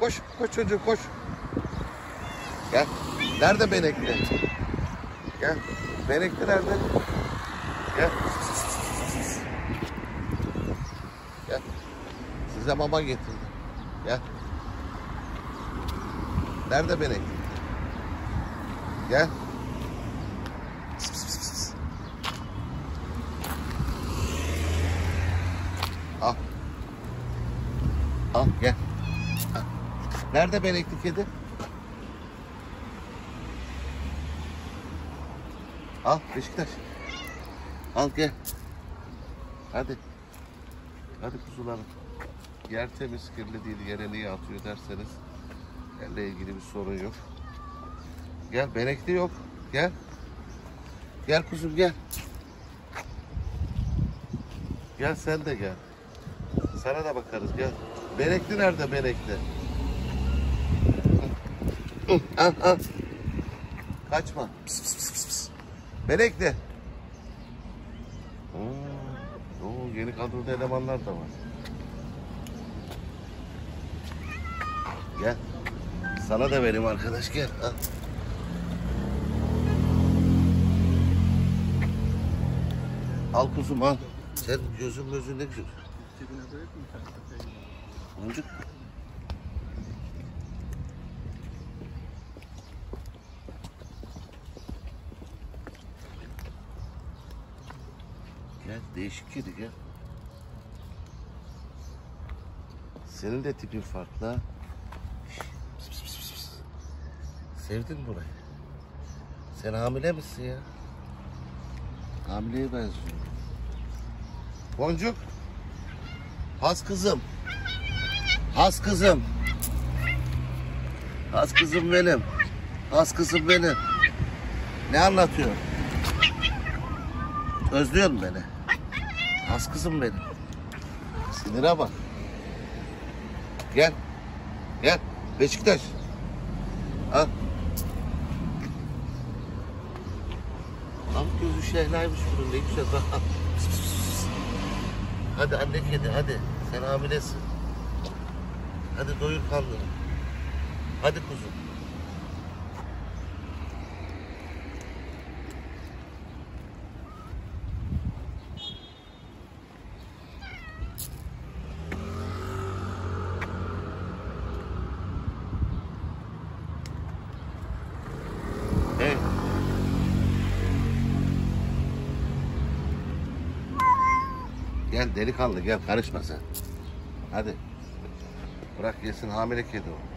Koş, koş çocuğum koş. Gel. Nerede benekli? Gel. Benekli nerede? Gel. Gel. Size mama getirdim. Gel. Nerede benekli? Gel. Al. Al gel. Nerede benekli kedi? Al Beşiktaş. Al gel. Hadi. Hadi kuzularım. Yer temiz, kirli değil. Yere atıyor derseniz yerle ilgili bir sorun yok. Gel, benekli yok. Gel. Gel kuzum gel. Gel sen de gel. Sana da bakarız gel. Benekli nerede benekli? Hı, Al al. Kaçma. Pıs, pıs, pıs, pıs, pıs. Benekli. Oo, oo, yeni kadroda elemanlar da var. Gel. Sana da vereyim arkadaş gel. Al. Al kuzum al. Sen gözün gözün ne güzel. Boncuk. Gel değişik kedi gel. Senin de tipin farklı. Sevdin burayı. Sen hamile misin ya? Hamileye benziyor. Boncuk. Has kızım. Has kızım. Has kızım benim. Has kızım benim. Ne anlatıyor? Özlüyor musun beni? Has kızım benim. Sinire bak. Gel. Gel. Beşiktaş. Al. Al gözü şehlaymış bunun ne güzel bak. al. Hadi anne kedi hadi. Sen hamilesin. Hadi doyur karnını. Hadi kuzum. Gel delikanlı gel karışma sen. Hadi. Bırak yesin hamile kedi o.